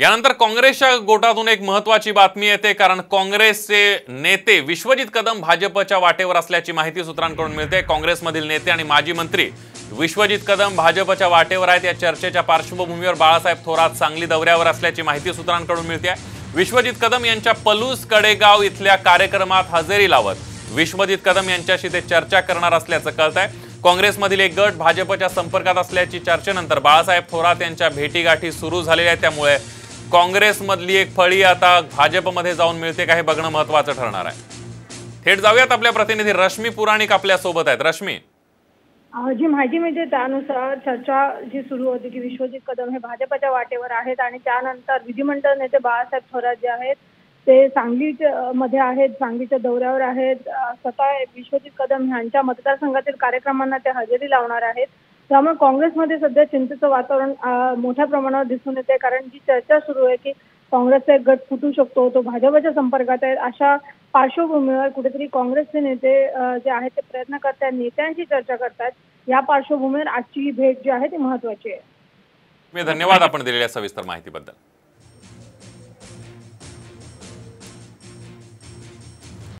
यानंतर काँग्रेसच्या गोटातून एक महत्वाची बातमी येते कारण काँग्रेसचे नेते विश्वजित कदम भाजपच्या वाटेवर असल्याची माहिती सूत्रांकडून मिळते. काँग्रेसमधील नेते आणि माजी मंत्री विश्वजित कदम भाजपच्या वाटेवर आहेत. या चर्चेच्या पार्श्वभूमीवर बाळासाहेब थोरात सांगली दौऱ्यावर असल्याची माहिती सूत्रांकडून मिळते. विश्वजित कदम यांच्या पलूस कडेगाव इथल्या कार्यक्रमात हजेरी लावत. विश्वजित कदम यांच्याशी ते चर्चा करणार असल्याचं कळत आहे काँग्रेसमधील एक गट भाजपच्या संपर्कात असल्याची चर्चेनंतर बाळासाहेब थोरात यांच्या भेटीगाठी सुरू झालेल्या आहेत. त्यामुळे काँग्रेसमधली एक फळी आता भाजपमध्ये जाऊन मिळते का हे बघणं महत्वाचं ठरणार आहे. थेट जाऊयात आपल्या प्रतिनिधी रश्मी पुराणिक आपल्यासोबत आहेत. रश्मी. जी माहिती मिळते त्यानुसार चर्चा जी सुरू होती की विश्वजित कदम हे भाजपच्या वाटेवर आहेत आणि त्यानंतर विधिमंडळ नेते बाळासाहेब थोरात जे आहेत ते सांगलीच्या मध्ये आहेत सांगलीच्या दौऱ्यावर आहेत. स्वतः विश्वजित कदम यांच्या मतदारसंघातील कार्यक्रमांना ते हजेरी लावणार आहेत. त्यामुळे काँग्रेसमध्ये सध्या चिंतेचं वातावरण मोठ्या प्रमाणावर दिसून येते कारण जी चर्चा सुरू आहे की काँग्रेसचा एक गट फुटू शकतो तो भाजपच्या संपर्कात आहे. अशा पार्श्वभूमीवर कुठेतरी काँग्रेसचे नेते जे आहेत ते प्रयत्न करतात नेत्यांशी चर्चा करतात या पार्श्वभूमीवर आजची ही भेट जी आहे ती महत्वाची आहे. धन्यवाद आपण दिलेल्या सविस्तर माहितीबद्दल.